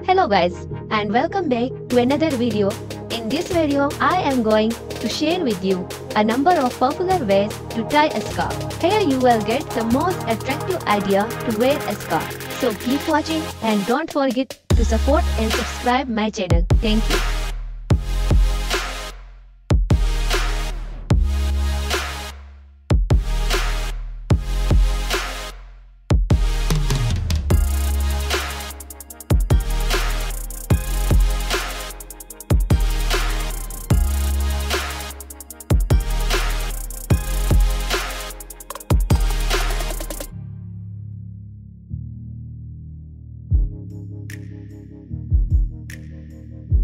Hello guys and welcome back to another video. In this video I am going to share with you a number of popular ways to tie a scarf. Here you will get the most attractive idea to wear a scarf. So keep watching and don't forget to support and subscribe my channel. Thank you. Thank you.